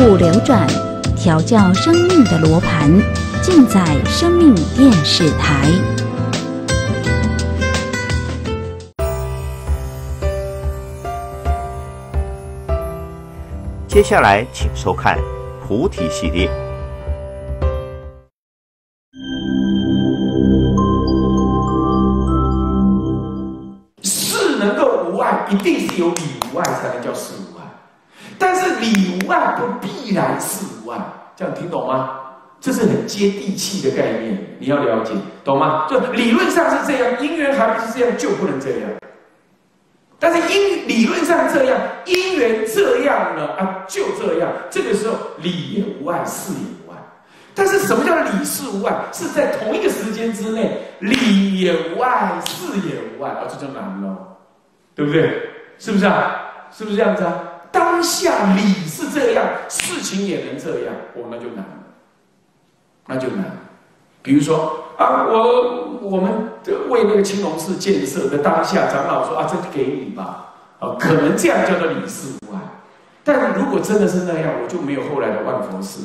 物流转，调教生命的罗盘，尽在生命电视台。接下来，请收看菩提系列。然事无碍，这样听懂吗？这是很接地气的概念，你要了解，懂吗？就理论上是这样，因缘还不是这样，就不能这样。但是因理论上这样，因缘这样了啊，就这样。这个时候理也无碍，事也无碍。但是什么叫理事无碍？是在同一个时间之内，理也无碍，事也无碍，啊，这就难了，对不对？是不是啊？是不是这样子啊？当下理是这样，事情也能这样，我那就难，那就难。比如说啊，我我们为那个青龙寺建设的当下，长老说啊，这给你吧，啊，可能这样叫做理事无碍。但如果真的是那样，我就没有后来的万佛寺。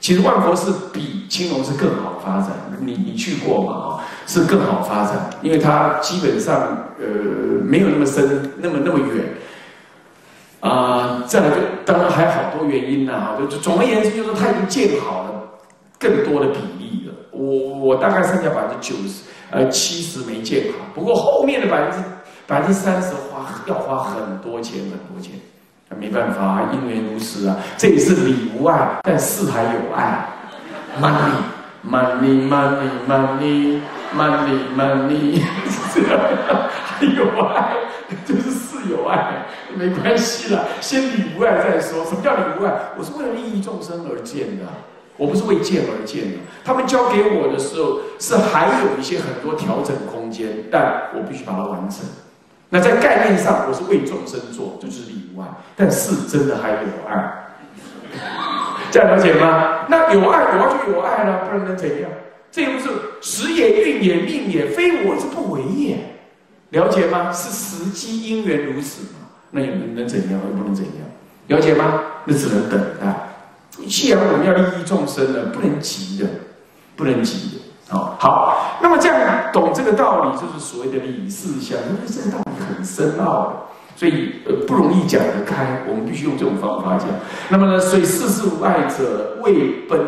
其实万佛寺比青龙寺更好发展，你你去过嘛？啊，是更好发展，因为它基本上呃没有那么深，那么那么远。啊，再来就当然还有好多原因呢，哈，就总而言之，就是它已经建好了更多的比例了。我我大概剩下百分之九十，呃，七十没建好，不过后面的百分之百分之三十花要花很多钱，很多钱，没办法，因缘如此啊。这也是理无爱，但事还有爱，money，money，money，money，money，money，是这样，还有爱，就是事有爱。没关系了，先理无碍再说。什么叫理无碍？我是为了利益众生而建的，我不是为建而建的。他们交给我的时候，是还有一些很多调整空间，但我必须把它完成。那在概念上，我是为众生做，就是理无碍。但是真的还有爱，这样了解吗？那有爱，我要就有爱了，不然能怎样？这又不是时也、运也、命也，非我之不为也。了解吗？是时机因缘如此嘛？那能能怎样？又不能怎样？了解吗？那只能等待。既然我们要利益众生呢，不能急的，不能急的。好，好。那么这样懂这个道理，就是所谓的理事相，因为这个道理很深奥的，所以呃不容易讲得开。我们必须用这种方法讲。那么呢，所以世事无碍者，为本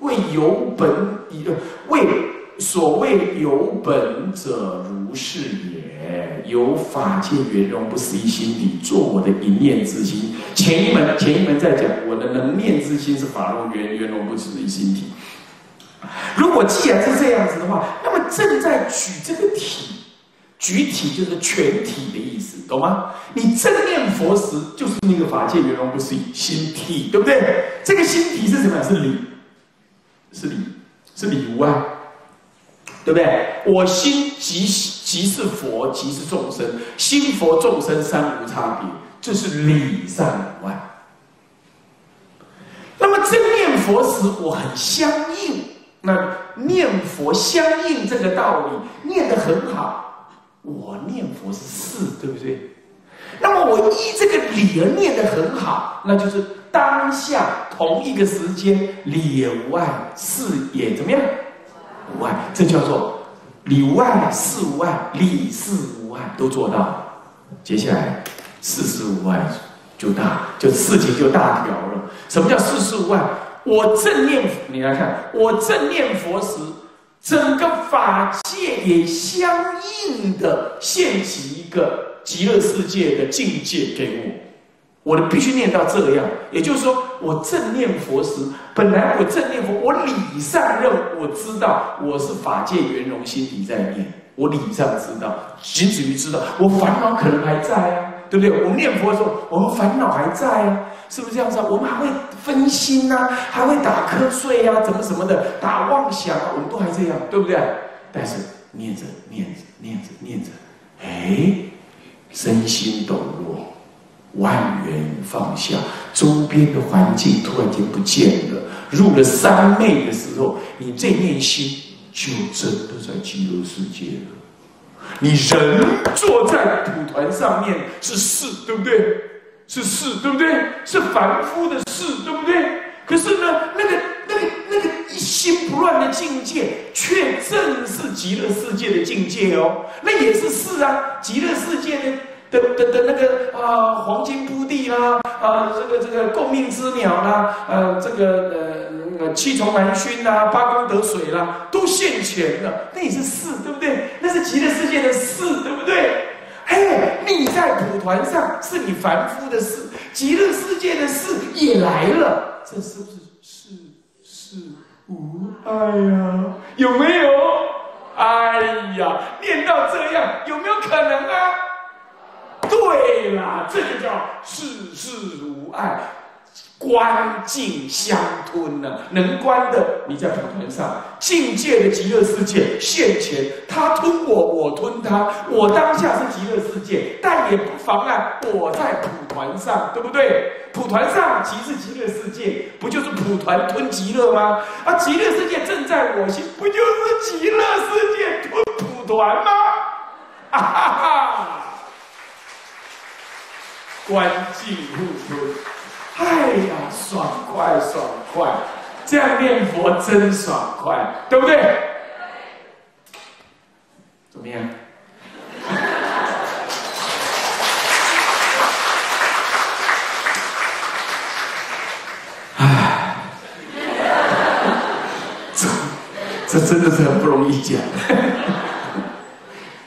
为有本以为所谓有本者，如是也。有法界圆融不思议心体，做我的一念之心。前一门，前一门在讲我的能念之心是法融圆圆融不思议心体。如果既然是这样子的话，那么正在举这个体，举体就是全体的意思，懂吗？你正念佛时，就是那个法界圆融不思议心体，对不对？这个心体是什么？是理，是理，是理无碍。对不对？我心即即是佛，即是众生，心佛众生三无差别，这是理上无碍。那么真念佛时，我很相应。那念佛相应这个道理，念得很好。我念佛是事，对不对？那么我依这个理而念得很好，那就是当下同一个时间，理也无碍，事也怎么样？无碍，这叫做里无碍，事无碍，理事无碍都做到。接下来事事无碍就大，就事情就大条了。什么叫事事无碍？我正念，你来看，我正念佛时，整个法界也相应的现起一个极乐世界的境界给我。我的必须念到这样，也就是说，我正念佛时，本来我正念佛，我理上认我知道我是法界圆融心体在念，我理上知道，仅止于知道，我烦恼可能还在啊，对不对？我们念佛的时候，我们烦恼还在啊，是不是这样子啊？我们还会分心呐，还会打瞌睡呀，怎么什么的，打妄想啊，我们都还这样，对不对？但是念着念着念着念着，哎，身心抖落。万缘放下，周边的环境突然间不见了。入了三昧的时候，你这念心就真的在极乐世界了。你人坐在蒲团上面是事，对不对？是事，对不对？是凡夫的事，对不对？可是呢，那个、那个、那个一心不乱的境界，却正是极乐世界的境界哦。那也是事啊，极乐世界呢的的的那个啊，黄金铺地啦，啊，这个这个共命之鸟啦，呃，这个呃七重南熏啦，八功德水啦，都现前了。那也是事，对不对？那是极乐世界的事，对不对？哎，你在蒲团上是你凡夫的事，极乐世界的事也来了。这是不是是是无爱呀？有没有？哎呀，念到这样，有没有可能啊？对啦，这就叫世事无碍。观境相吞呢，能观的你在普团上，境界的极乐世界现前，他吞我，我吞他，我当下是极乐世界，但也不妨碍我在普团上，对不对？普团上即是极乐世界，不就是普团吞极乐吗？啊，极乐世界正在我心，不就是极乐世界吞普团吗？哈哈哈！观境互吞。哎呀，爽快爽快，这样念佛真爽快，对不对？怎么样？哎，这这真的是很不容易讲。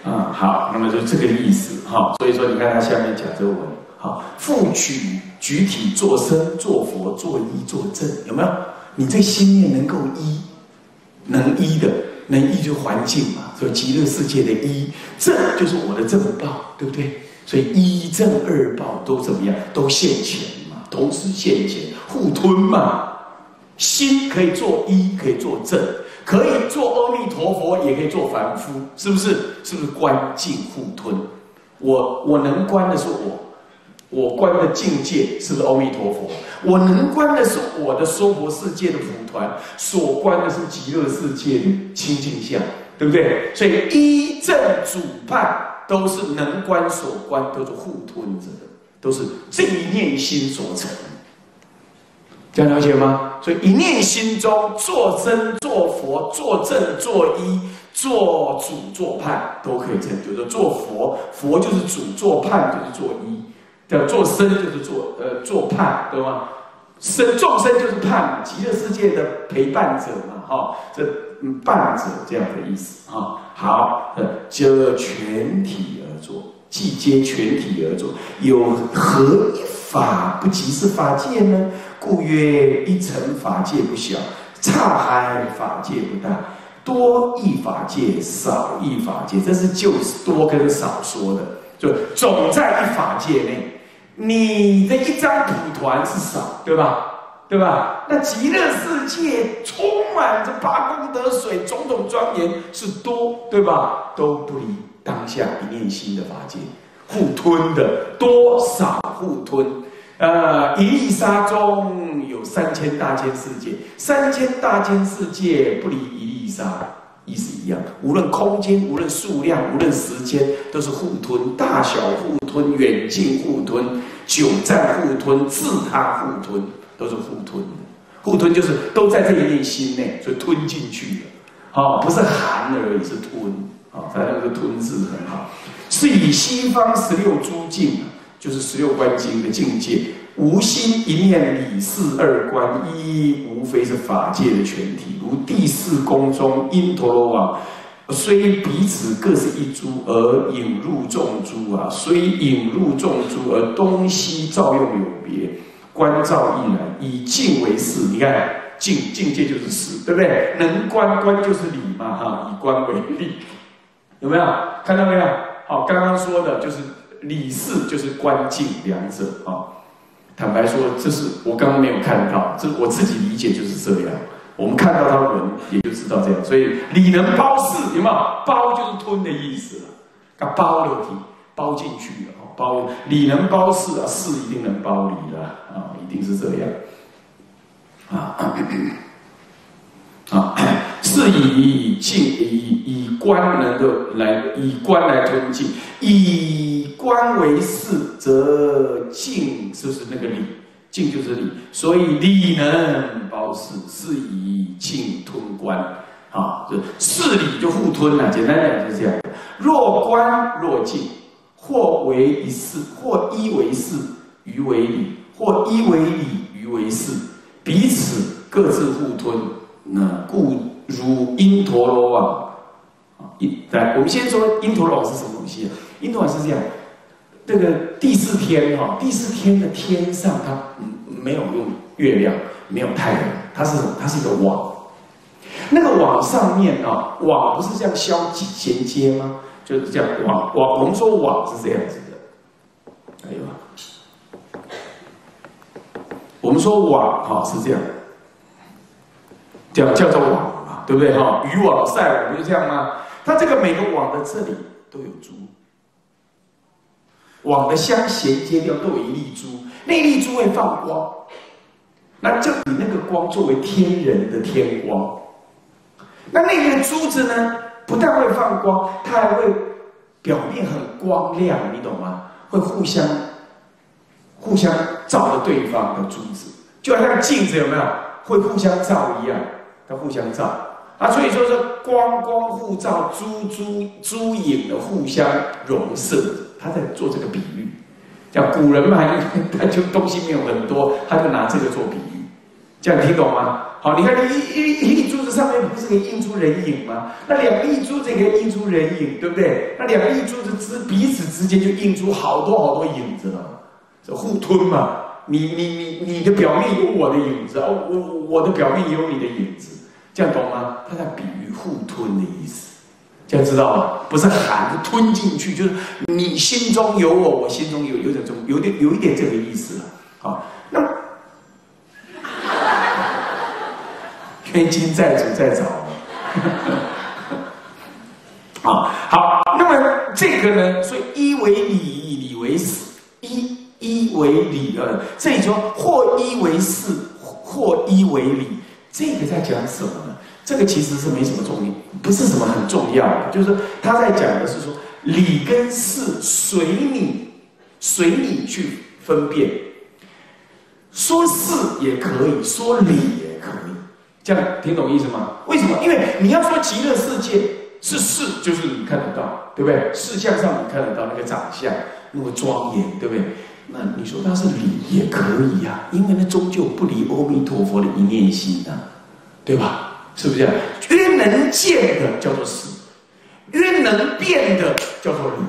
啊，好，那么就这个意思哈。所以说，你看他下面讲这个文，好，复取。举体做身做佛做一做正有没有？你这心念能够一，能一的能一就环境嘛，所以极乐世界的一正就是我的正报，对不对？所以一正二报都怎么样？都现前嘛，同时现前互吞嘛。心可以做一，可以做正，可以做阿弥陀佛，也可以做凡夫，是不是？是不是观境互吞？我我能观的是我。我观的境界是不是阿弥陀佛？我能观的是我的娑婆世界的普团，所观的是极乐世界的清净相，对不对？所以一正主判都是能观所观，都是互吞着的，都是这一念心所成。这样了解吗？所以一念心中做真、做佛、做正、做一、做主、做判，都可以成就的。做佛，佛就是主；做判就是做一。叫做生就是做呃做伴，对吗？生众生就是伴，极乐世界的陪伴者嘛，哈，这嗯伴者这样的意思啊。好，呃就全体而作，即皆全体而作，有何一法不即是法界呢？故曰一成法界不小，刹海法界不大，多一法界，少一法界，这是就是多跟少说的，就总在一法界内。你的一张蒲团是少，对吧？对吧？那极乐世界充满着八功德水，种种庄严是多，对吧？都不离当下一念心的法界，互吞的多少互吞。呃，一粒沙中有三千大千世界，三千大千世界不离一粒沙，意思一样。无论空间，无论数量，无论时间，都是互吞，大小互吞，远近互吞。久在互吞，自他互吞，都是互吞的。互吞就是都在这一念心内，所以吞进去了。好，不是含而已，是吞。好，它那个吞字很好。是以西方十六诸境，就是十六观经的境界，无心一念理事二观一，无非是法界的全体。如第四宫中因陀罗网。虽彼此各是一株，而引入众株啊！虽引入众株，而东西照用有别，观照亦然。以静为事，你看静境界就是事，对不对？能观观就是理嘛，哈！以观为理，有没有看到没有？好，刚刚说的就是理事，就是观境两者啊。坦白说，这是我刚刚没有看到，这我自己理解就是这样。我们看到他文，也就知道这样，所以理能包事，有没有？包就是吞的意思了，它包了体，包进去了，包理能包事啊，事一定能包理的啊，一定是这样啊啊！是以静以以观能够来以观来吞静，以观为事，则静是不是那个理？静就是理，所以理能包事，是以静吞观啊，就事理就互吞了。简单讲就是这样。若观若静，或为一事，或一为事，余为理；或一为理，余为事，彼此各自互吞。那故如因陀罗网啊，一来我们先说因陀罗网是什么东西啊？因陀罗网是这样。这个第四天哈，第四天的天上，它没有用月亮，没有太阳，它是什么？它是一个网。那个网上面啊，网不是这样相衔接吗？就是这样网网，我们说网是这样子的。哎呦，我们说网哈是这样，叫叫做网嘛，对不对哈？渔网晒网不就这样吗？它这个每个网的这里都有珠。网的相衔接掉都有一粒珠，那粒珠会放光，那就以那个光作为天人的天光。那那个珠子呢，不但会放光，它还会表面很光亮，你懂吗？会互相互相照着对方的珠子，就好像镜子有没有？会互相照一样，它互相照啊。所以说是光光互照，珠珠珠影的互相融摄。他在做这个比喻，叫古人嘛，他就东西没有很多，他就拿这个做比喻，这样听懂吗？好，你看一一一粒珠子上面不是可以印出人影吗？那两粒珠子可以印出人影，对不对？那两粒珠子之彼此之间就印出好多好多影子了，这互吞嘛。你你你你的表面有我的影子，哦，我我的表面也有你的影子，这样懂吗？他在比喻互吞的意思。这样知道吗？不是含着吞进去，就是你心中有我，我心中有有点中，有点有一点这个意思了。好，那么冤亲债主在找。啊，好，那么这个呢？所以一为理，理为事，一一为理呃，这里说或一为事，或一为理，这个在讲什么呢？这个其实是没什么重要，不是什么很重要的，就是他在讲的是说理跟事随你随你去分辨，说事也可以说理也可以，这样听懂意思吗？为什么？因为你要说极乐世界是事，就是你看得到，对不对？事相上你看得到那个长相那么庄严，对不对？那你说它是理也可以呀，因为那终究不离阿弥陀佛的一念心呐，对吧？是不是？这样？越能见的叫做实，越能变的叫做理，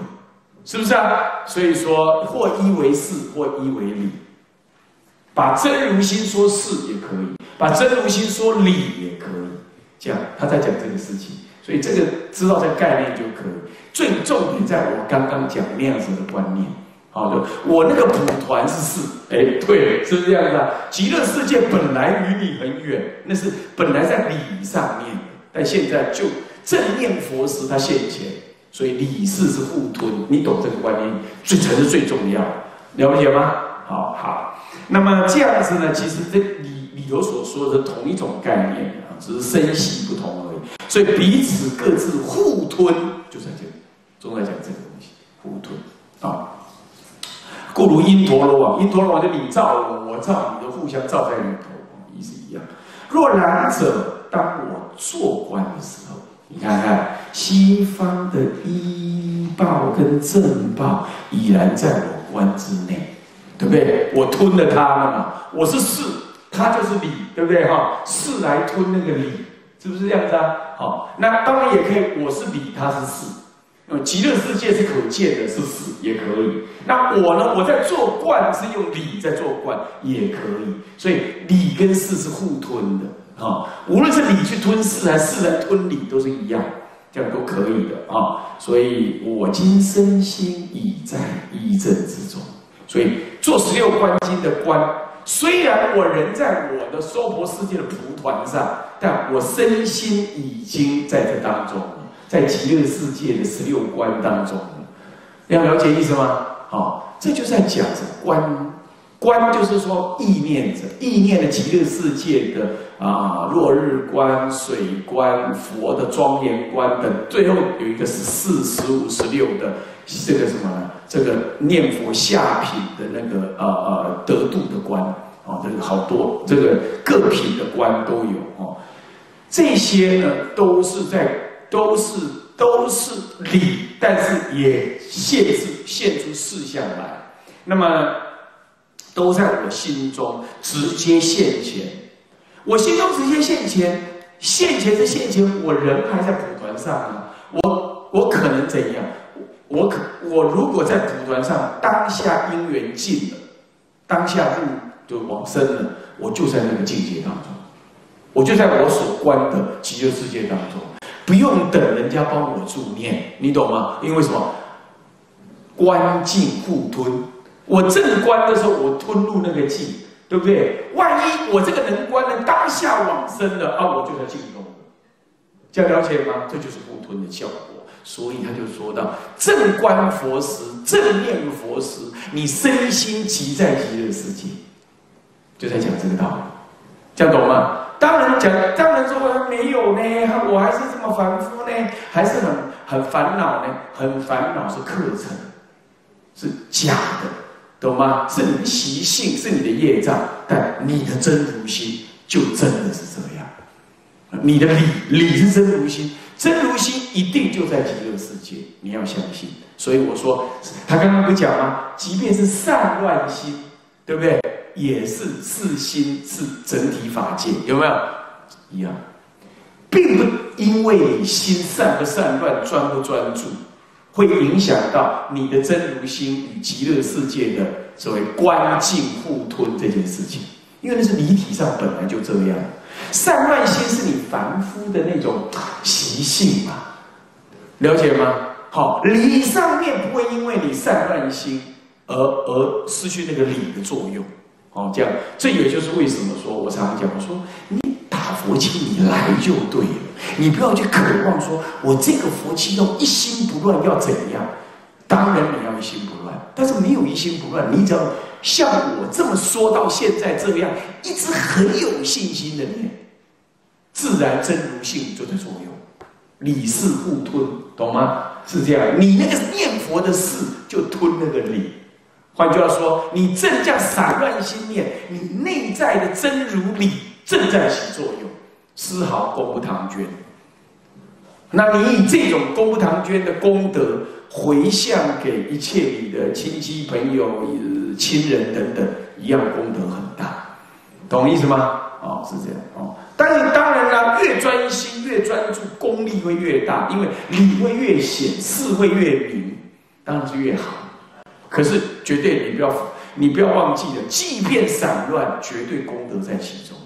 是？不是？啊？所以说，或一为事，或一为理。把真如心说事也可以，把真如心说理也可以。这样，他在讲这个事情，所以这个知道这个概念就可以。最重点在我刚刚讲那样子的观念。好的，我那个普团是四，哎，对，是不是这样子啊？极乐世界本来与你很远，那是本来在理上面，但现在就正念佛时它现前，所以理事是互吞，你懂这个观念，这才是最重要，了解吗？好好，那么这样子呢，其实这里里头所说的同一种概念啊，只是声系不同而已，所以彼此各自互吞，就在这里，总在讲这个东西，互吞啊。故如因陀罗网，因陀罗网就你照我，我照你，的互相照在里头，意思一样。若然者，当我做官的时候，你看看西方的医报跟正报已然在我官之内，对不对？我吞了他了嘛，我是士，他就是理，对不对？哈，士来吞那个理，是不是这样子啊？好，那当然也可以，我是理，他是士。那极乐世界是可见的，是死也可以。那我呢？我在做观是用理在做观，也可以。所以理跟事是互吞的啊。无论是理去吞事，还是事来吞理，都是一样，这样都可以的啊。所以我今身心已在一正之中。所以做十六观经的观，虽然我人在我的娑婆世界的蒲团上，但我身心已经在这当中。在极乐世界的十六观当中，要了解意思吗？好，这就在讲着观观就是说意念着，意念的极乐世界的啊，落日观、水观、佛的庄严观等，最后有一个是四、十五、十六的这个什么呢？这个念佛下品的那个呃呃得度的观啊，这个好多这个各品的观都有哦。这些呢，都是在都是都是理，但是也现出现出事项来，那么。都在我心中直接现前，我心中直接现前，现前是现前，我人还在蒲团上呢。我我可能怎样？我可我如果在蒲团上，当下因缘尽了，当下入就往生了，我就在那个境界当中，我就在我所观的极乐世界当中，不用等人家帮我助念，你懂吗？因为什么？观境互吞。我正观的时候，我吞入那个境，对不对？万一我这个能观的当下往生了啊，我就在进中。这样了解吗？这就是互吞的效果。所以他就说到：正观佛时，正念佛时，你身心即在极乐世界，就在讲这个道理。这样懂吗？当然讲，当然说没有呢，我还是这么凡夫呢，还是很很烦恼呢，很烦恼是课程，是假的。懂吗？是你的习性，是你的业障，但你的真如心就真的是这样。你的理理是真如心，真如心一定就在极乐世界，你要相信。所以我说，他刚刚不讲吗？即便是散乱心，对不对？也是自心是整体法界，有没有？一样，并不因为你心散不散乱，专不专注。会影响到你的真如心与极乐世界的所谓观境互吞这件事情，因为那是离体上本来就这样。散乱心是你凡夫的那种习性嘛，了解吗？好，理上面不会因为你散乱心而而失去那个理的作用。哦，这样，这也就是为什么说我常常讲，我说你打佛经你来就对了。你不要去渴望说，我这个佛气中一心不乱要怎样？当然你要一心不乱，但是没有一心不乱，你只要像我这么说到现在这样，一直很有信心的念，自然真如性就在作用，理事互吞，懂吗？是这样，你那个念佛的事就吞那个理。换句话说，你正在散乱心念，你内在的真如理正在起作用。丝毫功不唐捐。那你以这种功不唐捐的功德回向给一切你的亲戚朋友、亲人等等，一样功德很大，懂意思吗？哦，是这样哦。但是当然啦，越专心、越专注，功力会越大，因为理会越显，事会越明，当然是越好。可是绝对你不要，你不要忘记了，即便散乱，绝对功德在其中，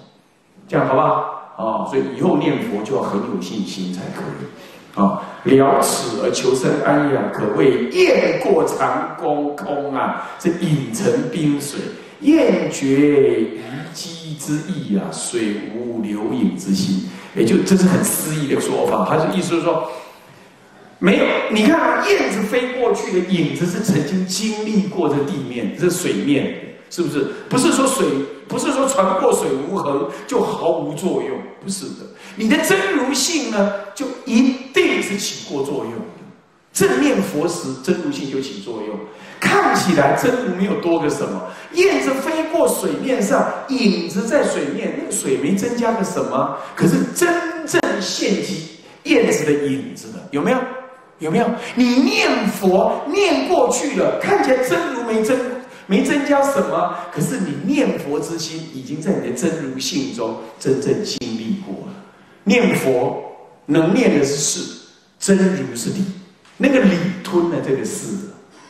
这样好不好？啊，所以以后念佛就要很有信心才可以。啊，了此而求生安养，可谓雁过长空空啊，这影成冰水，雁绝鱼机之意啊，水无留影之心。也就这是很诗意的说法，他是意思是说，没有你看啊，燕子飞过去的影子是曾经经历过这地面，这水面，是不是？不是说水。不是说船过水无痕就毫无作用，不是的。你的真如性呢，就一定是起过作用的。正念佛时，真如性就起作用。看起来真如没有多个什么，燕子飞过水面上，影子在水面，那个水没增加个什么，可是真正献祭燕子的影子的，有没有？有没有？你念佛念过去了，看起来真如没增。没增加什么，可是你念佛之心已经在你的真如性中真正经历过了。念佛能念的是事，真如是理，那个理吞了这个事，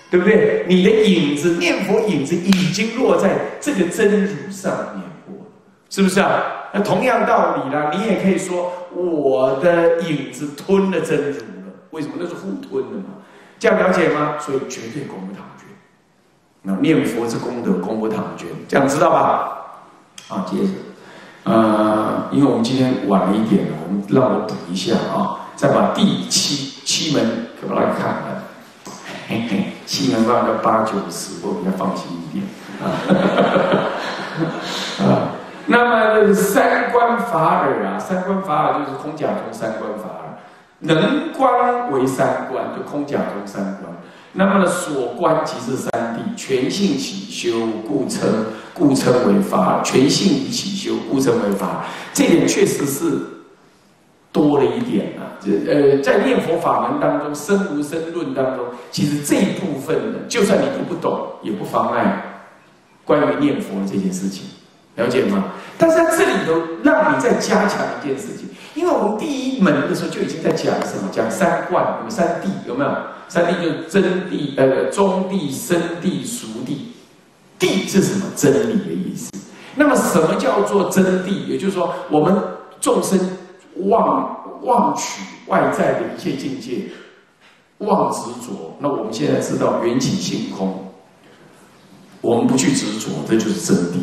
对不对？你的影子念佛影子已经落在这个真如上面过，是不是啊？那同样道理啦，你也可以说我的影子吞了真如。为什么？那是互吞的嘛。这样了解吗？所以绝对功不唐。那念佛之功德，功不唐捐，这样知道吧？啊，接着，呃，因为我们今天晚了一点，我们让我补一下啊，再把第七七门给我来看看。嘿嘿，七门放到八九十，我比较放心一点 啊。那么三观法耳啊，三观法耳就是空假中三观法，能观为三观，就空假中三观。那么呢，所观即是三谛，全性起修，故称故称为法。全性以起修，故称为法。这点确实是多了一点啊。这呃，在念佛法门当中，生无生论当中，其实这一部分呢，就算你读不懂，也不妨碍关于念佛这件事情，了解吗？但是在这里头，让你再加强一件事情，因为我们第一门的时候就已经在讲什么，讲三观，有三谛，有没有？三谛就是真谛、呃中谛、生谛、熟谛。谛是什么？真理的意思。那么什么叫做真谛？也就是说，我们众生忘忘取外在的一切境界，忘执着。那我们现在知道缘起性空，我们不去执着，这就是真谛。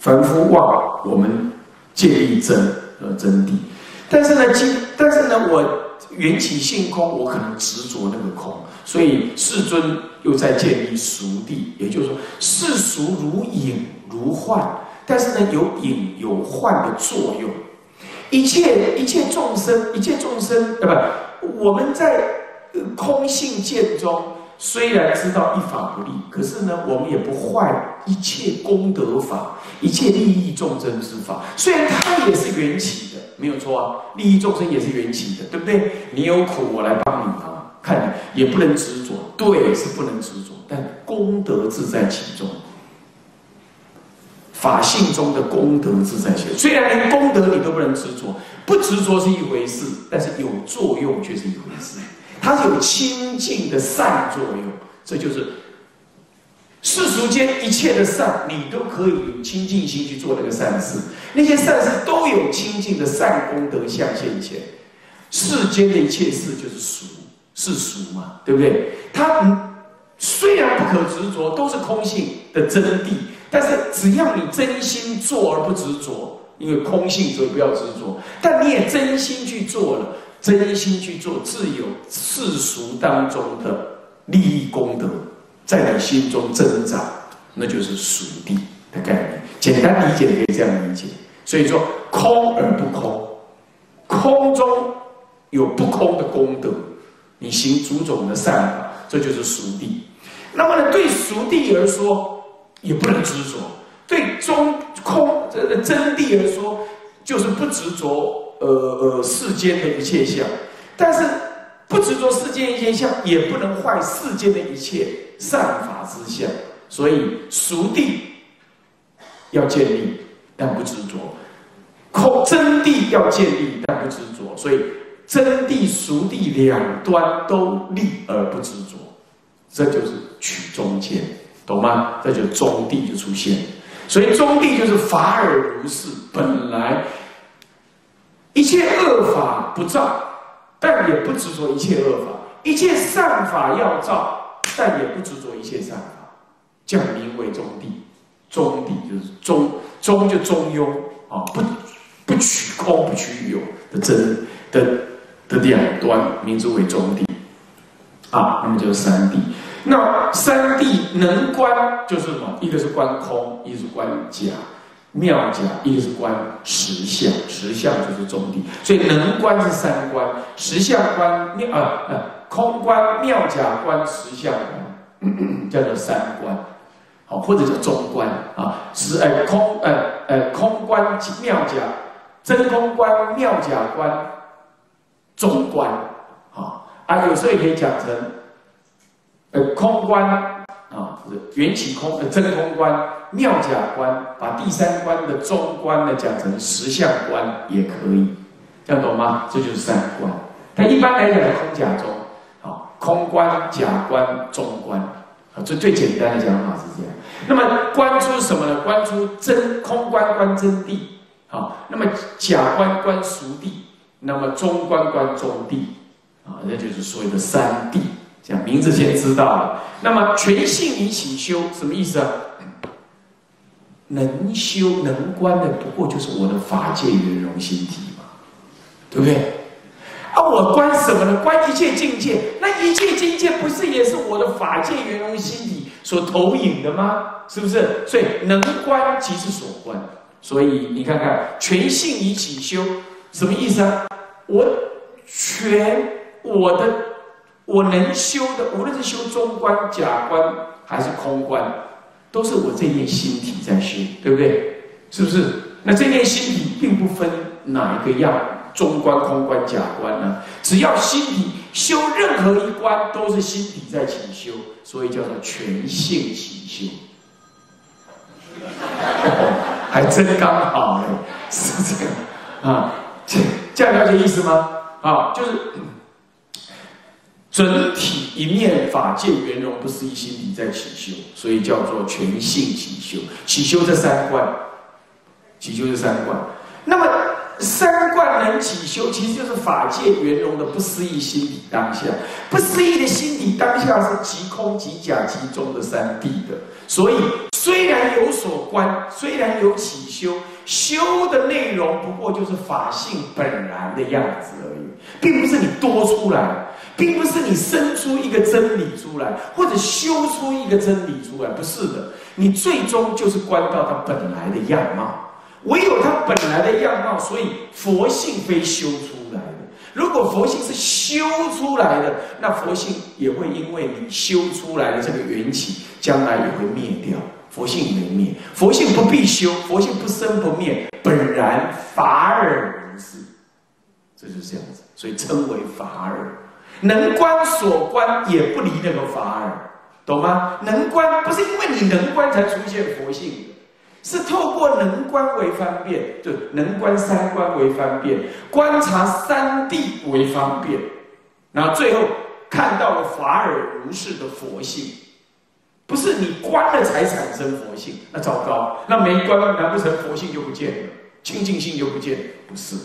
凡夫忘，我们建立真呃真谛。但是呢，今但是呢，我。缘起性空，我可能执着那个空，所以世尊又在建立熟地，也就是说世俗如影如幻，但是呢有影有幻的作用。一切一切众生，一切众生，呃不，我们在空性见中，虽然知道一法不立，可是呢，我们也不坏一切功德法，一切利益众生之法，虽然它也是缘起的。没有错啊，利益众生也是缘起的，对不对？你有苦，我来帮你啊！看你也不能执着，对，是不能执着，但功德自在其中。法性中的功德自在其中，虽然连功德你都不能执着，不执着是一回事，但是有作用却是一回事。它有清净的善作用，这就是。世俗间一切的善，你都可以有清净心去做那个善事。那些善事都有清净的善功德相现前。世间的一切事就是俗，是俗嘛，对不对？它虽然不可执着，都是空性的真谛。但是只要你真心做而不执着，因为空性，所以不要执着。但你也真心去做了，真心去做，自有世俗当中的利益功德。在你心中增长，那就是属地的概念。简单理解可以这样理解。所以说，空而不空，空中有不空的功德，你行诸种的善法，这就是属地。那么呢，对属地而说，也不能执着；对中空这个真谛而说，就是不执着。呃呃，世间的一切相，但是不执着世间一切相，也不能坏世间的一切。善法之相，所以熟地要建立，但不执着；空真谛要建立，但不执着。所以真谛、熟地两端都立而不执着，这就是取中间，懂吗？这就中地就出现。所以中地就是法尔如是，本来一切恶法不造，但也不执着一切恶法；一切善法要造。但也不执着一切善法，降名为中谛。中谛就是中中就中庸啊，不不取空不取有的真的的两端，名之为中谛啊。那么就是三谛。那三谛能观就是什么？一个是观空，一个是观假妙假，一个是观实相。实相就是中地。所以能观是三观，实相观妙啊啊。空观、妙假观、实相，叫做三观，好，或者叫中观啊。实呃空呃呃空观妙假，真空观妙假观，中观啊啊，有时候也可以讲成呃空观啊，缘起空呃真空观妙假观，把第三观的中观呢讲成实相观也可以，这样懂吗？这就是三观。它一般来讲是空假中。空观、假观、中观，啊，这最简单的讲法是这样。那么观出什么呢？观出真空观观真谛，啊，那么假观观熟谛，那么中观观中谛，啊，那就是所谓的三谛。这样名字先知道了。那么全性以起修，什么意思啊？能修能观的，不过就是我的法界圆融心体嘛，对不对？啊，我观什么呢？观一切境界。那一切境界不是也是我的法界圆融心体所投影的吗？是不是？所以能观即是所观，所以你看看，全性以起修，什么意思啊？我全我的我能修的，无论是修中观、假观还是空观，都是我这念心体在修，对不对？是不是？那这念心体并不分哪一个样，中观、空观、假观呢？只要心体修任何一关，都是心体在起修，所以叫做全性起修。还真刚好呢，是这样啊？这这样了解意思吗？啊，就是整体一面法界圆融，不是一心体在起修，所以叫做全性起修。起修这三观，起修这三观。那么三观能起修，其实就是法界圆融的不思议心体当下。不思议的心体当下是即空即假即中的三谛的，所以。虽然有所观，虽然有起修，修的内容不过就是法性本然的样子而已，并不是你多出来，并不是你生出一个真理出来，或者修出一个真理出来，不是的，你最终就是观到它本来的样貌。唯有它本来的样貌，所以佛性非修出来的。如果佛性是修出来的，那佛性也会因为你修出来的这个缘起，将来也会灭掉。佛性没灭，佛性不必修，佛性不生不灭，本然法尔如是，这就是这样子，所以称为法尔。能观所观，也不离那个法尔，懂吗？能观不是因为你能观才出现佛性，是透过能观为方便，就能观三观为方便，观察三谛为方便，然后最后看到了法尔如是的佛性。不是你关了才产生佛性，那糟糕，那没关，难不成佛性就不见了，清净性就不见？不是，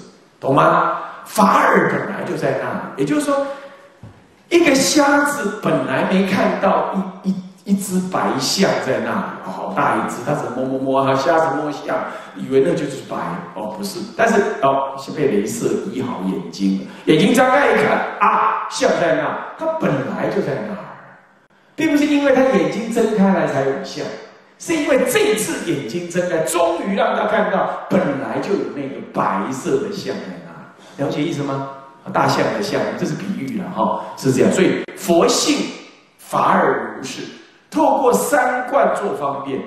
懂吗？法尔本来就在那里，也就是说，一个瞎子本来没看到一一一只白象在那里，好大一只，他只摸摸摸，他瞎子摸象，以为那就是白，哦，不是，但是哦，是被镭射医好眼睛，眼睛张开一看，啊，象在那，它本来就在那。并不是因为他眼睛睁开来才有象，是因为这次眼睛睁开，终于让他看到本来就有那个白色的象在那。了解意思吗？大象的象，这是比喻了哈，是这样。所以佛性法尔如是，透过三观做方便，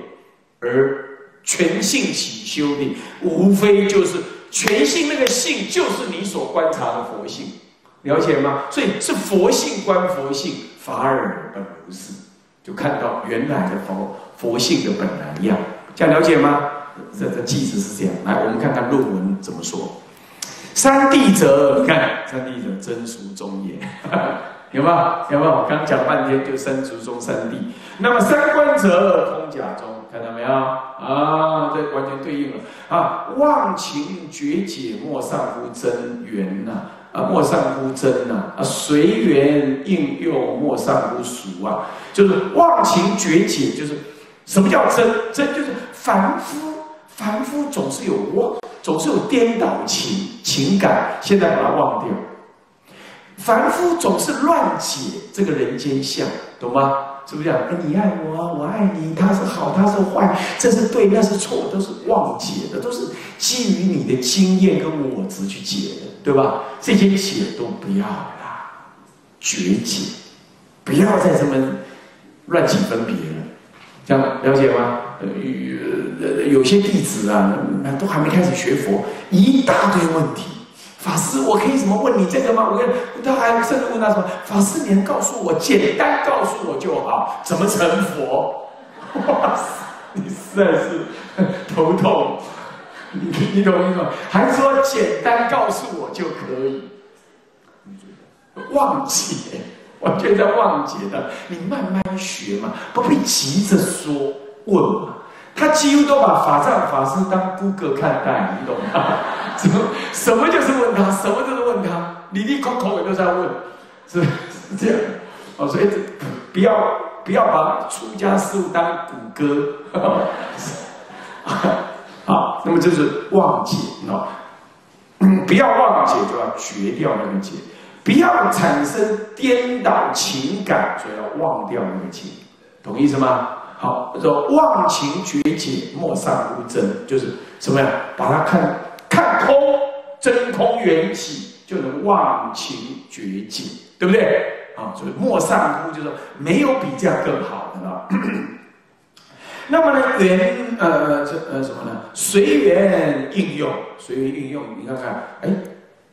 而全性起修的，无非就是全性那个性，就是你所观察的佛性。了解吗？所以是佛性观佛性。法尔本如是，就看到原来的佛佛性的本来样，这样了解吗？这这句子是这样。来，我们看看论文怎么说。三谛者，你看三谛者真俗中也，有没有？有没有？我刚讲半天就三俗中三谛。那么三观者空假中，看到没有？啊，这完全对应了啊！忘情觉解莫上乎真缘呐。啊，莫上乎真呐！啊，随缘应用，莫上乎俗啊！就是忘情绝解，就是什么叫真？真就是凡夫，凡夫总是有忘，总是有颠倒情情感，现在把它忘掉。凡夫总是乱解这个人间相，懂吗？是不是这样？你爱我，我爱你，他是好，他是坏，这是对，那是错，都是忘解的，都是基于你的经验跟我执去解的。对吧？这些解都不要啦，绝解，不要再这么乱起分别了，这样了解吗？呃，有些弟子啊，都还没开始学佛，一大堆问题。法师，我可以怎么问你这个吗？我跟他还甚至问他说：“法师，你能告诉我，简单告诉我就好，怎么成佛？”哇塞，你实在是头痛。你你懂意思吗？还说简单告诉我就可以？忘记，完全在忘记的。你慢慢学嘛，不必急着说问嘛。他几乎都把法藏法师当孤哥看待，你懂吗？什么什么就是问他，什么就是问他，里里口口也都在问，是是这样。哦，所以不要不要把出家师傅当谷歌。啊，那么这是忘解哦，不要忘解，就要绝掉那个解；不要产生颠倒情感，就要忘掉那个解，懂意思吗？好，说忘情觉解，莫上无真，就是什么呀？把它看看空，真空缘起，就能忘情觉解，对不对？啊，所以莫上乎，就是没有比这样更好的了。那么呢，缘呃这呃什么呢？随缘应用，随缘应用，你看看，哎，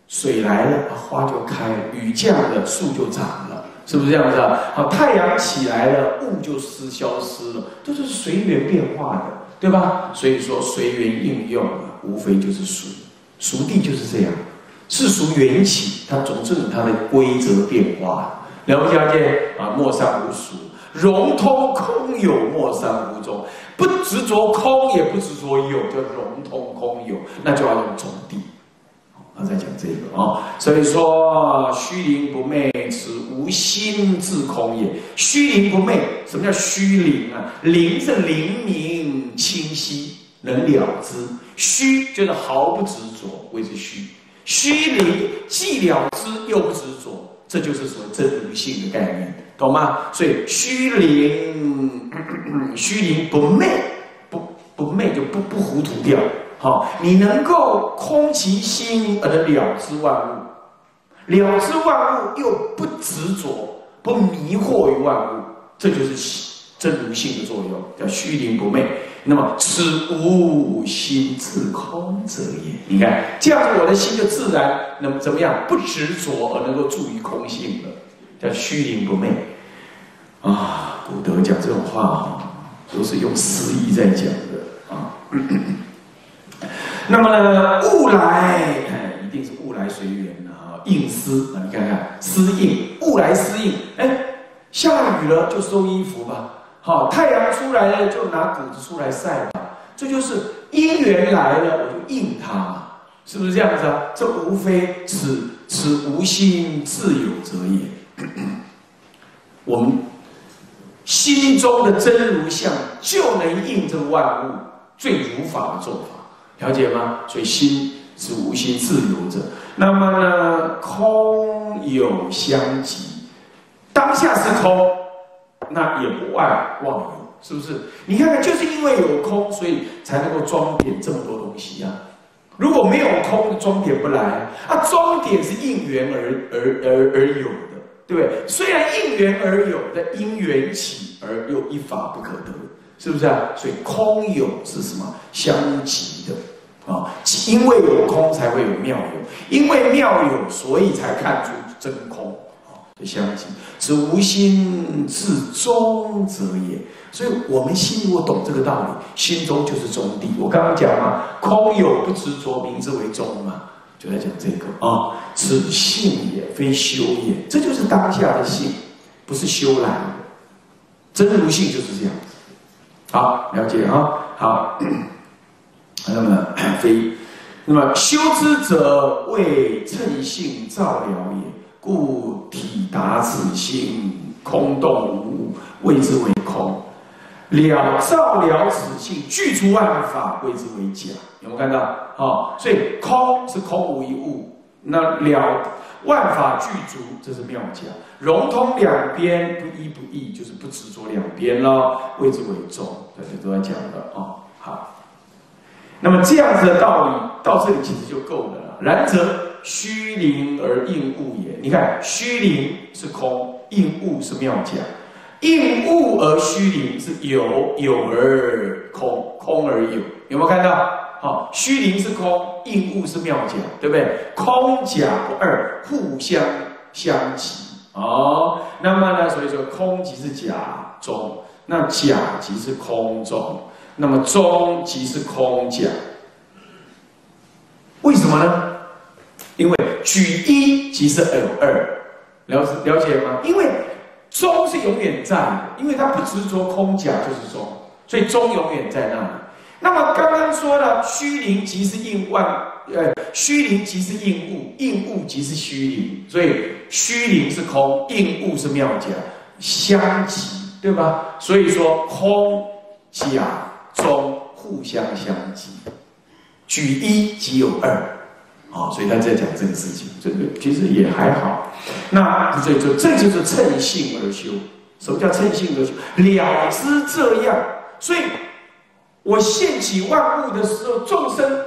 水来了，花就开；雨降了，树就长了。是不是这样子啊？好，太阳起来了，雾就失消失了，这就是随缘变化的，对吧？所以说随缘应用，无非就是熟，熟地就是这样，世俗缘起，它总是有它的规则变化。了不了解啊？莫上无俗，融通空有，莫上无中，不执着空，也不执着有，叫融通空有，那就要用中地。他在讲这个啊，所以说虚灵不昧，此无心自空也。虚灵不昧，什么叫虚灵啊？灵是灵明清晰，能了知；虚就是毫不执着，谓之虚。虚灵既了知又不执着，这就是所谓真如性的概念，懂吗？所以虚灵，虚灵不昧，不不昧就不不糊涂掉。好，你能够空其心而了知万物，了知万物又不执着，不迷惑于万物，这就是真如性的作用，叫虚灵不昧。那么此无心自空者也。你看，这样子我的心就自然，那么怎么样？不执着而能够住于空性了，叫虚灵不昧。啊，古德讲这种话啊，都是用诗意在讲的啊。那么呢，物来，哎，一定是物来随缘啊，应思啊，你看看，思应，物来思应，哎，下雨了就收衣服吧，好，太阳出来了就拿谷子出来晒吧，这就是因缘来了，我就应它嘛，是不是这样子啊？这无非此此无心自有者也，我们心中的真如相就能应这万物最如法的做法。了解吗？所以心是无心自由者。那么呢，空有相即，当下是空，那也不外妄有，是不是？你看看，就是因为有空，所以才能够装点这么多东西呀。如果没有空，装点不来啊。装点是应缘而而而而有的，对不对？虽然应缘而有，的因缘起而又一法不可得。是不是啊？所以空有是什么相即的啊？因为有空才会有妙有，因为妙有，所以才看出真空啊的相即。此无心自中者也。所以我们心如果懂这个道理，心中就是中地。我刚刚讲嘛，空有不执着，名之为中嘛，就在讲这个啊。此性也，非修也。这就是当下的性，不是修来的。真如性就是这样。好，了解啊。好，那么 非，那么修之者为称性照了也，故体达此性空洞无物，谓之为空。了照了此性，具足万法，谓之为假。有没有看到？好，所以空是空无一物，那了。万法具足，这是妙讲；融通两边，不依不异，就是不执着两边了，谓之为中。大家都在讲的哦。好，那么这样子的道理到这里其实就够了了。然则虚灵而应物也。你看，虚灵是空，应物是妙讲。应物而虚灵是有，有而空，空而有。有没有看到？好，虚灵是空，应物是妙假，对不对？空假不二，互相相即。哦，那么呢？所以说，空即是假中，那假即是空中，那么中即是空假。为什么呢？因为举一即是有二，了了解吗？因为中是永远在的，因为它不执着空假就是中，所以中永远在那里。那么刚刚说了，虚灵即是应万，呃，虚灵即是应物，应物即是虚灵，所以虚灵是空，应物是妙假，相即，对吧？所以说空假中互相相即，举一即有二，啊，所以他在讲这个事情，这个其实也还好。那所以说这就是趁性而修，什么叫称性而修？了知这样，所以我现起万物的时候，众生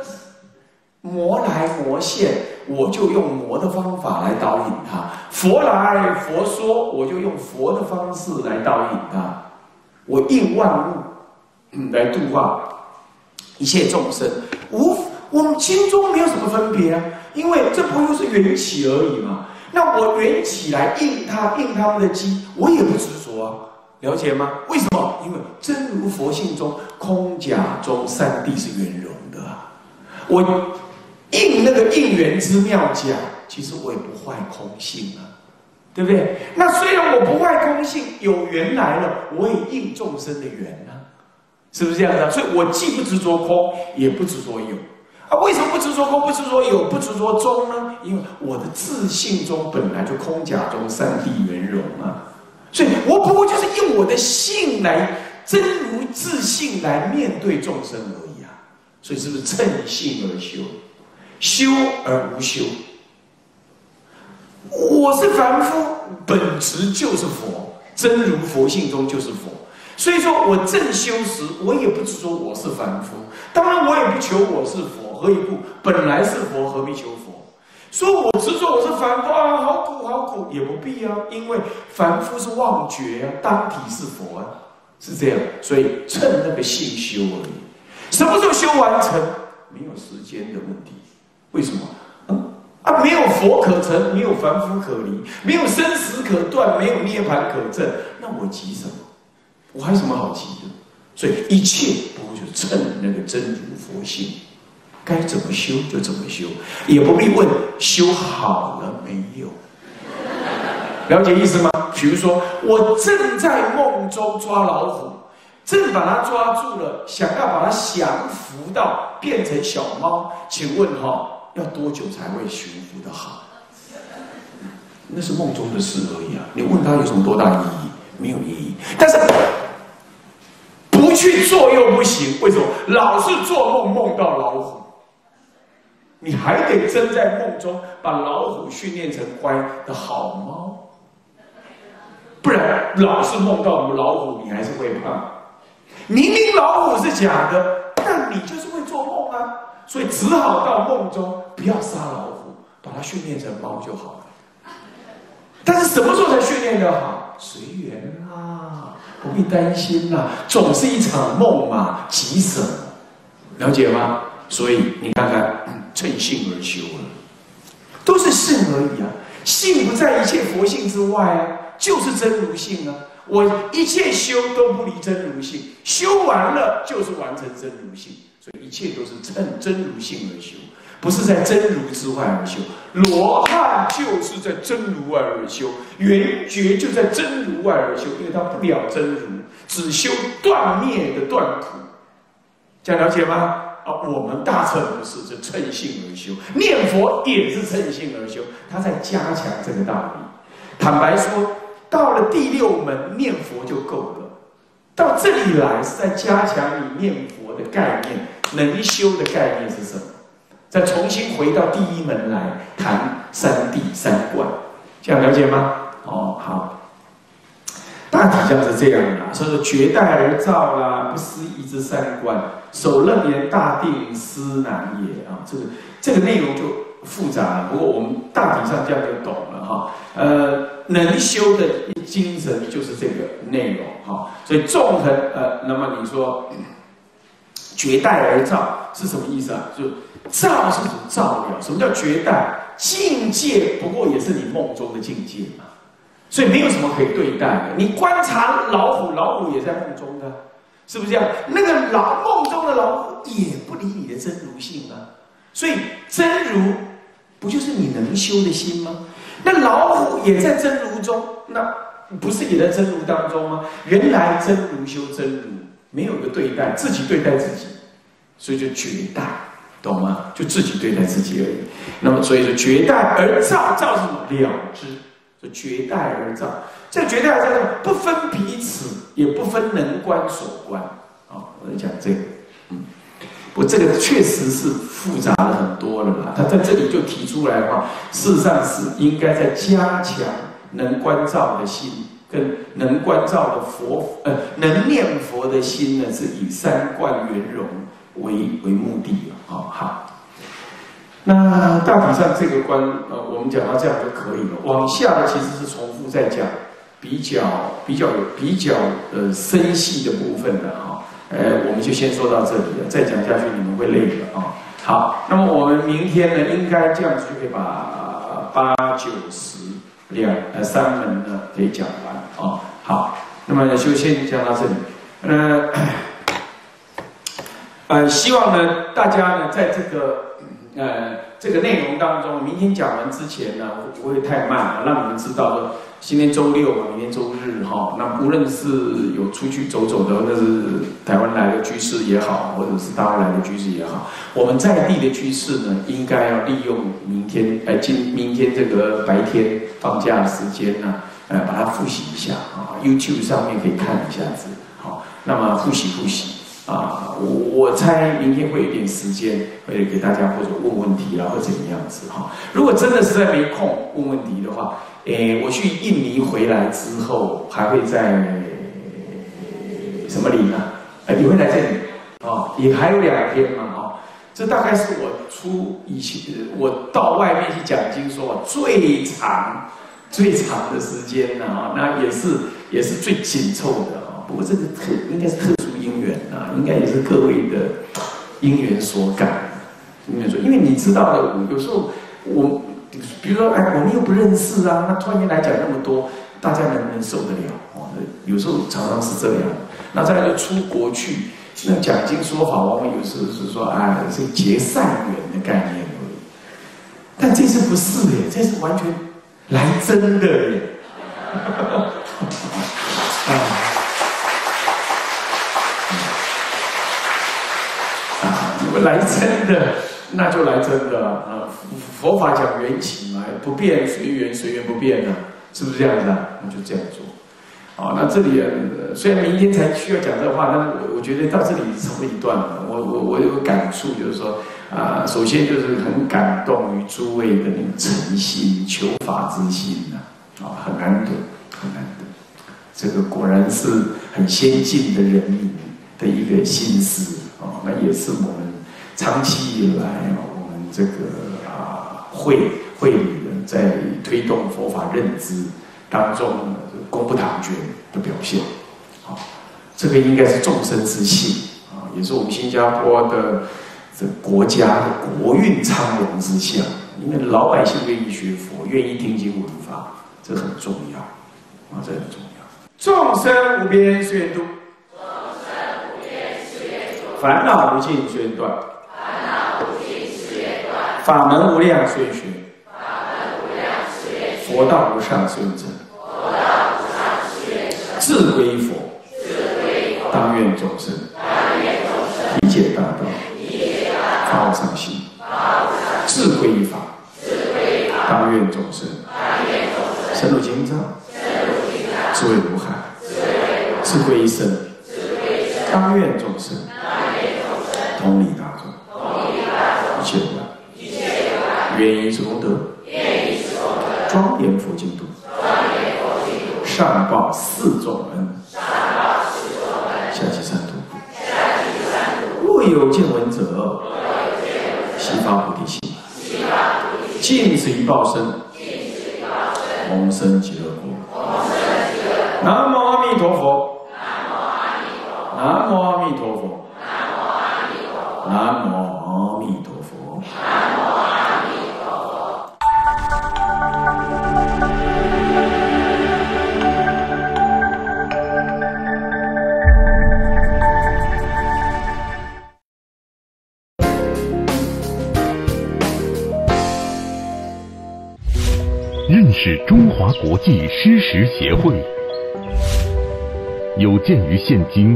魔来魔现，我就用魔的方法来导引他；佛来佛说，我就用佛的方式来导引他。我应万物来度化一切众生，无我们心中没有什么分别啊，因为这不就是缘起而已嘛。那我缘起来应他应他们的机，我也不执着啊，了解吗？为什么？因为真如佛性中空假中三谛是圆融的啊。我应那个应缘之妙假，其实我也不坏空性啊，对不对？那虽然我不坏空性，有缘来了，我也应众生的缘啊，是不是这样子？所以我既不执着空，也不执着有。啊，为什么不执着空，不执着有，不执着中呢？因为我的自信中本来就空假中三谛，所以我不过就是用我的性来真如自信来面对众生而已啊。所以是不是趁性而修，修而无修？我是凡夫，本质就是佛，真如佛性中就是佛。所以说我正修时，我也不执着我是凡夫，当然我也不求我是佛。何以故？本来是佛，何必求佛？说我执着我是凡夫啊，好苦好苦，也不必啊，因为凡夫是妄觉啊，当体是佛啊，是这样。所以趁那个性修而已。什么时候修完成？没有时间的问题。为什么？嗯啊，没有佛可成，没有凡夫可离，没有生死可断，没有涅盘可证，那我急什么？我还有什么好急的？所以一切不过就趁那个真如佛性。该怎么修就怎么修，也不必问修好了没有。了解意思吗？比如说，我正在梦中抓老虎，正把它抓住了，想要把它降服到变成小猫，请问哈，要多久才会驯服的好？那是梦中的事而已啊！你问他有什么多大意义？没有意义。但是不去做又不行，为什么？老是做梦梦到老虎。你还得真在梦中把老虎训练成乖的好猫，不然老是梦到有老虎，你还是会怕。明明老虎是假的，但你就是会做梦啊，所以只好到梦中不要杀老虎，把它训练成猫就好了。但是什么时候才训练得好？随缘啦，不必担心啦，总是一场梦嘛，急什么？了解吗？所以你看看。趁性而修了，都是性而已啊！性不在一切佛性之外啊，就是真如性啊！我一切修都不离真如性，修完了就是完成真如性，所以一切都是趁真如性而修，不是在真如之外而修。罗汉就是在真如外而修，圆觉就在真如外而修，因为他不了真如，只修断灭的断苦，这样了解吗？我们大乘不是，是趁性而修，念佛也是趁性而修，他在加强这个道理。坦白说，到了第六门念佛就够了，到这里来是在加强你念佛的概念，能修的概念是什么？再重新回到第一门来谈三谛三观，这样了解吗？哦，好。大体上是这样的，说绝代而造啦，不思议之三观，首楞严大定思难也啊。这个这个内容就复杂了，不过我们大体上这样就懂了哈。呃，能修的精神就是这个内容哈。所以纵横呃，那么你说绝代而造是什么意思啊？就造是种照料。什么叫绝代？境界不过也是你梦中的境界嘛。所以没有什么可以对待的。你观察老虎，老虎也在梦中的，是不是这样？那个老梦中的老虎也不理你的真如性啊。所以真如不就是你能修的心吗？那老虎也在真如中，那不是也在真如当中吗？原来真如修真如，没有个对待，自己对待自己，所以就绝代，懂吗？就自己对待自己而已。那么所以说绝代而造，造什么了之？就绝代而造，这绝代而造不分彼此，也不分能观所观。啊，我在讲这个，嗯，我这个确实是复杂了很多了啦。他在这里就提出来的话，事实上是应该在加强能观照的心，跟能关照的佛，呃，能念佛的心呢，是以三观圆融为为目的啊。好，那大体上这个观，呃，我们讲到这样就可以了。往下的其实是重复在讲，比较比较有比较呃深细的部分的哈。呃，我们就先说到这里了，再讲下去你们会累的啊。好，那么我们明天呢，应该这样子就可以把八九十两呃三门呢给讲完啊。好，那么就先讲到这里。呃，呃，希望呢大家呢在这个呃这个内容当中，明天讲完之前呢，不会太慢，让你们知道说。今天周六嘛，明天周日哈。那无论是有出去走走的，那是台湾来的居士也好，或者是大陆来的居士也好，我们在地的居士呢，应该要利用明天，哎，今明天这个白天放假的时间呢，呃，把它复习一下啊。YouTube 上面可以看一下子，好，那么复习复习啊。我我猜明天会有点时间，会给大家或者问问题啦，或怎么样子哈。如果真的实在没空问问题的话。诶，我去印尼回来之后，还会在什么里呢？呃，你会来这里哦，也还有两天嘛，哦，这大概是我出以前我到外面去讲经说最长、最长的时间了啊，那也是也是最紧凑的啊。不过这个特应该是特缘啊，应该也是各位的因缘所感。因缘说，因为你知道的，有时候我。比如说，哎，我们又不认识啊，那突然间来讲那么多，大家能不能受得了？哦，有时候常常是这样。那再来就出国去，那讲经说法，往往有时候是说，哎，是结善缘的概念而已。但这次不是耶，这次完全来真的耶！啊，你们 来真的，那就来真的啊。佛法讲缘起嘛，不变随缘，随缘不变啊，是不是这样子啊？那就这样做。好，那这里虽然明天才需要讲这话，但是我我觉得到这里差不多一段了。我我我有个感触，就是说啊，首先就是很感动于诸位的那种诚心求法之心呐，啊，很难得，很难得。这个果然是很先进的人民的一个心思啊，那也是我们长期以来啊，我们这个啊。会会里人在推动佛法认知当中功不唐捐的表现，好，这个应该是众生之幸啊，也是我们新加坡的这国家的国运昌隆之相。因为老百姓愿意学佛，愿意听经闻法，这很重要啊，这很重要。众生无边誓愿度，众生无边誓愿度，烦恼无尽誓愿断。法门无量虽学，佛道无上虽证。自归佛，当愿众生。理解大道，发无上心。自归法，当愿众生。深入经藏，智慧如海。自归身，当愿众生。同理大众，一切无碍。愿以此功德，庄严佛净土，上报四重恩，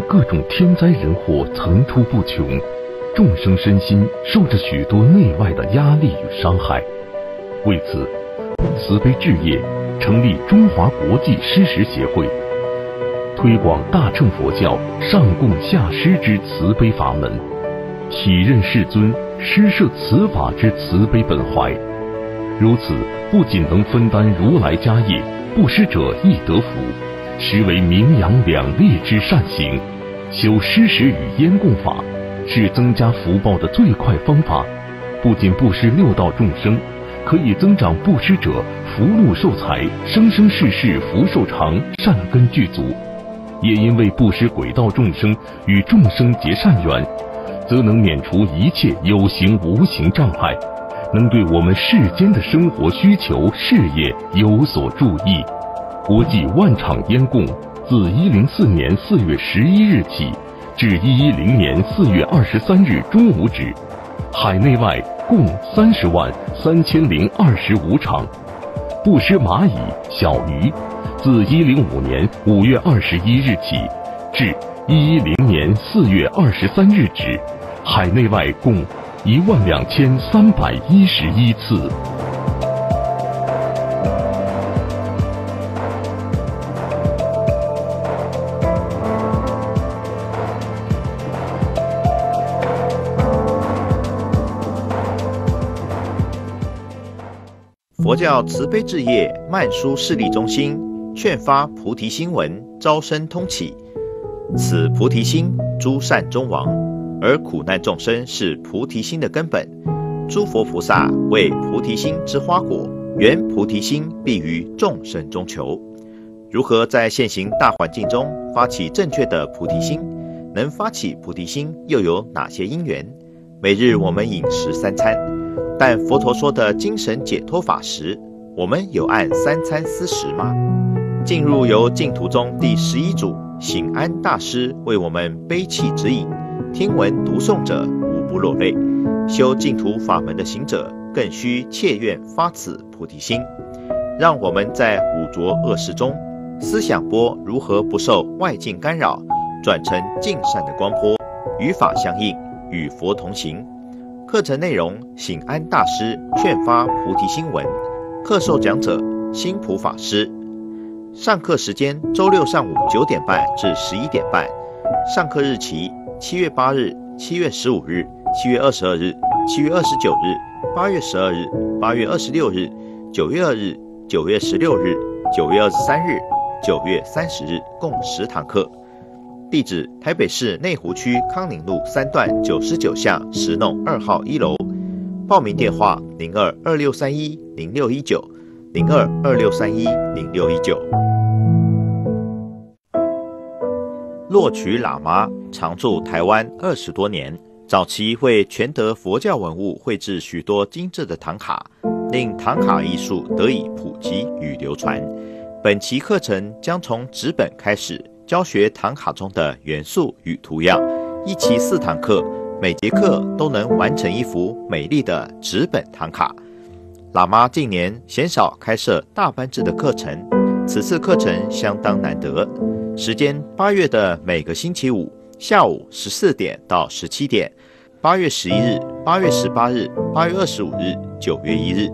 各种天灾人祸层出不穷，众生身心受着许多内外的压力与伤害，为此，慈悲置业成立中华国际施食协会，推广大乘佛教上供下施之慈悲法门，体认世尊施设此法之慈悲本怀。如此不仅能分担如来家业，布施者亦得福，实为名扬两利之善行。修施食与烟供法，是增加福报的最快方法。不仅布施六道众生，可以增长布施者福禄寿财、生生世世福寿长、善根具足。也因为布施鬼道众生与众生结善缘，则能免除一切有形无形障碍，能对我们世间的生活需求、事业有所助益。国际万场烟供。自一零四年四月十一日起，至一一零年四月二十三日中午止，海内外共三十万三千零二十五场。布施蚂蚁、小鱼，自一零五年五月二十一日起，至一一零年四月二十三日止，海内外共一万两千三百一十一次。佛教慈悲置业曼殊势力中心劝发菩提心文，招生通启。此菩提心诸善中王，而苦难众生是菩提心的根本。诸佛菩萨为菩提心之花果，缘菩提心必于众生中求。如何在现行大环境中发起正确的菩提心？能发起菩提心又有哪些因缘？每日我们饮食三餐。但佛陀说的精神解脱法时，我们有按三餐思食吗？进入由净土中第十一祖醒安大师为我们悲泣指引，听闻读诵者无不落泪。修净土法门的行者更需切愿发此菩提心。让我们在五浊恶世中，思想波如何不受外境干扰，转成净善的光波，与法相应，与佛同行。课程内容：醒安大师劝发菩提心文，课授讲者：新普法师。上课时间：周六上午九点半至十一点半。上课日期：七月八日、七月十五日、七月二十二日、七月二十九日、八月十二日、八月二十六日、九月二日、九月十六日、九月二十三日、九月三十日，共十堂课。地址：台北市内湖区康宁路三段九十九巷十弄二号一楼。报名电话：零二二六三一零六一九零二二六三一零六一九。洛曲喇嘛常驻台湾二十多年，早期为全德佛教文物绘制许多精致的唐卡，令唐卡艺术得以普及与流传。本期课程将从纸本开始。教学唐卡中的元素与图样，一期四堂课，每节课都能完成一幅美丽的纸本唐卡。喇嘛近年鲜少开设大班制的课程，此次课程相当难得。时间：八月的每个星期五下午十四点到十七点，八月十一日、八月十八日、八月二十五日、九月一日。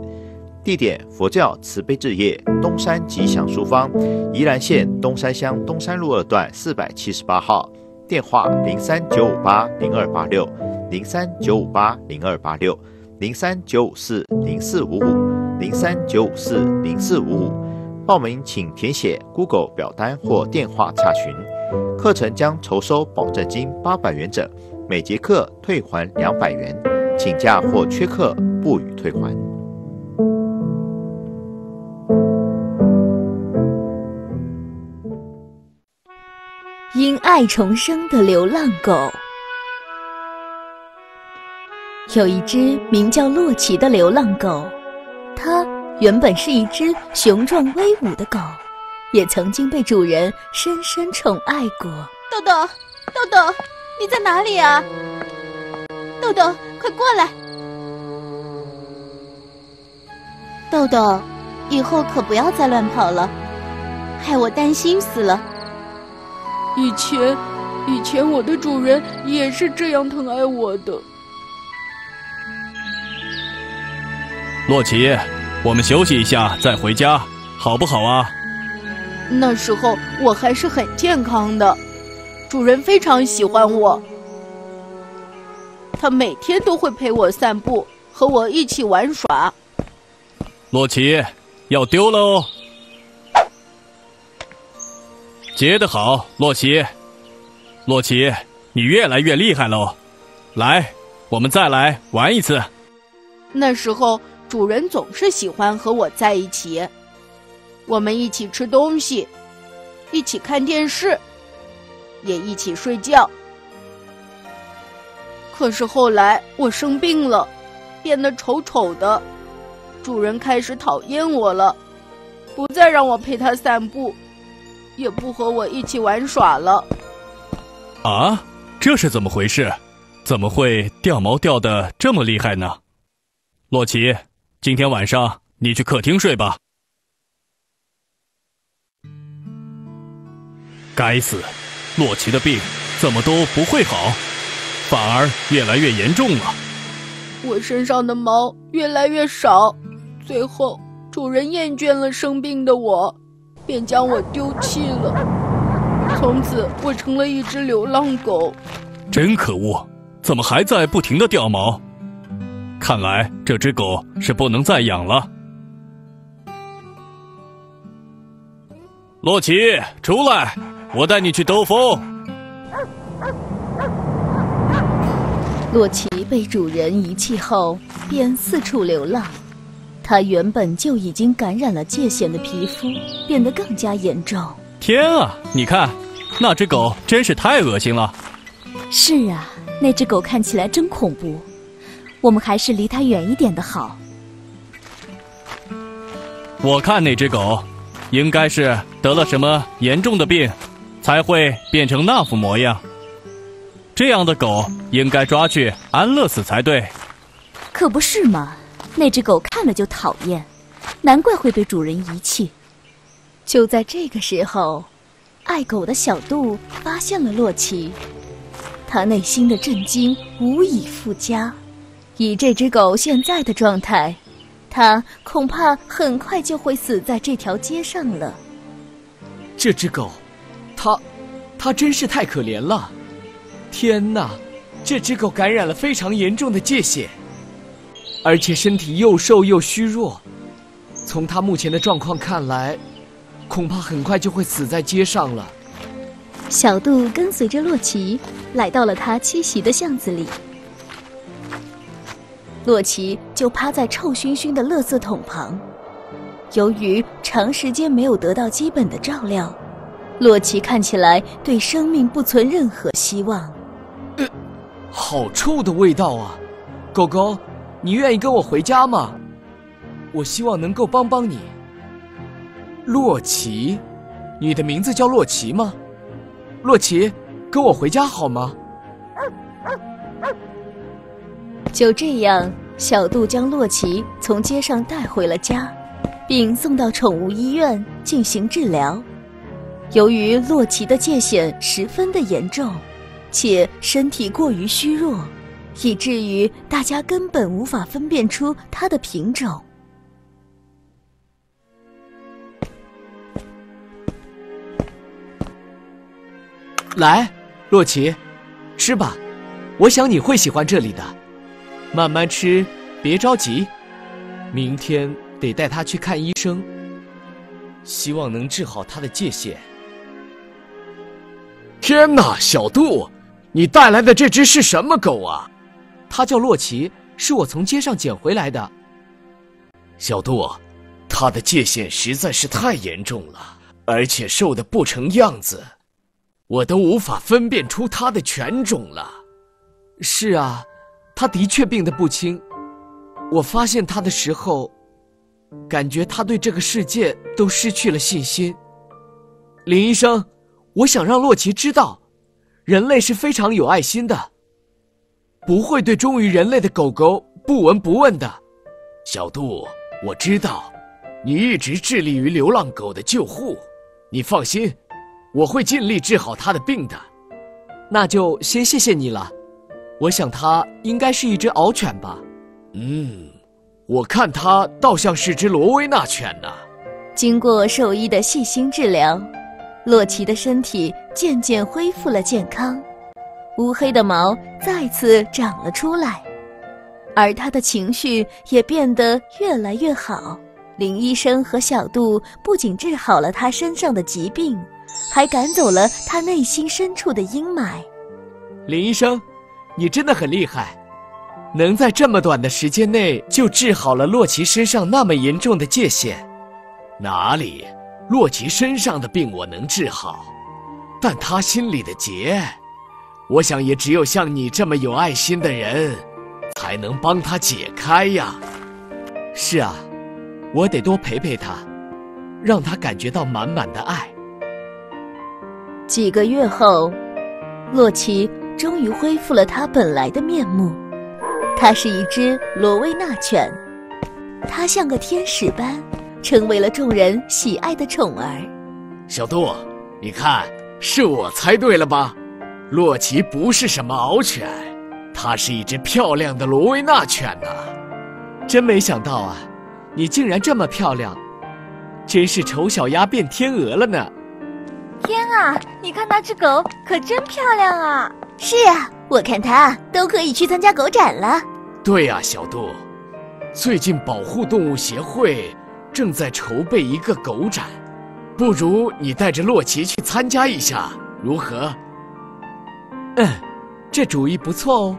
地点：佛教慈悲置业东山吉祥书坊，宜兰县东山乡东山路二段四百七十八号。电话：零三九五八零二八六，零三九五八零二八六，零三九五四零四五五，零三九五四零四五五。报名请填写 Google 表单或电话查询。课程将筹收保证金八百元整，每节课退还两百元。请假或缺课不予退还。因爱重生的流浪狗，有一只名叫洛奇的流浪狗，它原本是一只雄壮威武的狗，也曾经被主人深深宠爱过。豆豆，豆豆，你在哪里啊？豆豆，快过来！豆豆，以后可不要再乱跑了，害我担心死了。以前，以前我的主人也是这样疼爱我的。洛奇，我们休息一下再回家，好不好啊？那时候我还是很健康的，主人非常喜欢我，他每天都会陪我散步，和我一起玩耍。洛奇，要丢了哦！接得好，洛奇。洛奇，你越来越厉害喽！来，我们再来玩一次。那时候，主人总是喜欢和我在一起，我们一起吃东西，一起看电视，也一起睡觉。可是后来我生病了，变得丑丑的，主人开始讨厌我了，不再让我陪他散步，也不和我一起玩耍了。啊，这是怎么回事？怎么会掉毛掉的这么厉害呢？洛奇，今天晚上你去客厅睡吧。该死，洛奇的病怎么都不会好，反而越来越严重了。我身上的毛越来越少，最后主人厌倦了生病的我，便将我丢弃了。从此，我成了一只流浪狗。真可恶，怎么还在不停的掉毛？看来这只狗是不能再养了。洛奇，出来，我带你去兜风。洛奇被主人遗弃后，便四处流浪。他原本就已经感染了疥藓的皮肤变得更加严重。天啊，你看，那只狗真是太恶心了。是啊，那只狗看起来真恐怖。我们还是离它远一点的好。我看那只狗，应该是得了什么严重的病，才会变成那副模样。这样的狗应该抓去安乐死才对。可不是嘛，那只狗看了就讨厌，难怪会被主人遗弃。就在这个时候，爱狗的小杜发现了洛奇，他内心的震惊无以复加。以这只狗现在的状态，它恐怕很快就会死在这条街上了。这只狗，它，它真是太可怜了！天哪，这只狗感染了非常严重的疥癣，而且身体又瘦又虚弱。从他目前的状况看来，恐怕很快就会死在街上了。小杜跟随着洛奇来到了他栖息的巷子里。洛奇就趴在臭熏熏的垃圾桶旁，由于长时间没有得到基本的照料，洛奇看起来对生命不存任何希望。呃，好臭的味道啊！狗狗，你愿意跟我回家吗？我希望能够帮帮你。洛奇，你的名字叫洛奇吗？洛奇，跟我回家好吗？就这样，小杜将洛奇从街上带回了家，并送到宠物医院进行治疗。由于洛奇的界限十分的严重，且身体过于虚弱，以至于大家根本无法分辨出它的品种。来，洛奇，吃吧，我想你会喜欢这里的。慢慢吃，别着急。明天得带他去看医生，希望能治好他的界限。天哪，小杜，你带来的这只是什么狗啊？它叫洛奇，是我从街上捡回来的。小杜，他的界限实在是太严重了，而且瘦的不成样子，我都无法分辨出他的犬种了。是啊。他的确病得不轻，我发现他的时候，感觉他对这个世界都失去了信心。林医生，我想让洛奇知道，人类是非常有爱心的，不会对忠于人类的狗狗不闻不问的。小杜，我知道，你一直致力于流浪狗的救护，你放心，我会尽力治好他的病的。那就先谢谢你了。我想它应该是一只獒犬吧。嗯，我看它倒像是只罗威纳犬呢。经过兽医的细心治疗，洛奇的身体渐渐恢复了健康，乌黑的毛再次长了出来，而他的情绪也变得越来越好。林医生和小杜不仅治好了他身上的疾病，还赶走了他内心深处的阴霾。林医生，你真的很厉害，能在这么短的时间内就治好了洛奇身上那么严重的界限。哪里，洛奇身上的病我能治好，但他心里的结，我想也只有像你这么有爱心的人，才能帮他解开呀。是啊，我得多陪陪他，让他感觉到满满的爱。几个月后，洛奇终于恢复了他本来的面目。它是一只罗威纳犬，它像个天使般，成为了众人喜爱的宠儿。小杜，你看，是我猜对了吧？洛奇不是什么獒犬，它是一只漂亮的罗威纳犬呢。真没想到啊，你竟然这么漂亮，真是丑小鸭变天鹅了呢！天啊，你看那只狗可真漂亮啊！是啊，我看它都可以去参加狗展了。对呀，小杜，最近保护动物协会正在筹备一个狗展，不如你带着洛奇去参加一下，如何？嗯，这主意不错哦。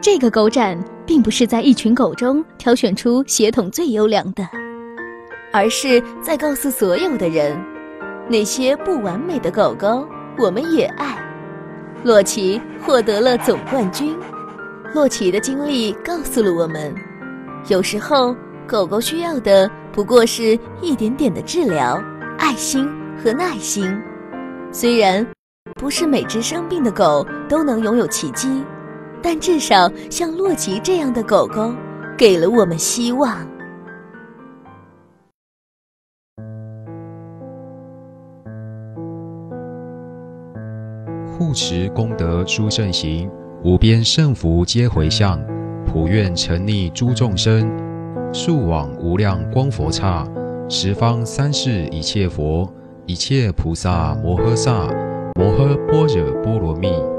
这个狗展并不是在一群狗中挑选出血统最优良的，而是在告诉所有的人，那些不完美的狗狗我们也爱。洛奇获得了总冠军。洛奇的经历告诉了我们，有时候狗狗需要的不过是一点点的治疗、爱心和耐心。虽然不是每只生病的狗都能拥有奇迹。但至少像洛奇这样的狗狗，给了我们希望。护持功德殊胜行，无边胜福皆回向，普愿沉溺诸众生，速往无量光佛刹，十方三世一切佛，一切菩萨摩诃萨，摩诃般若波罗蜜。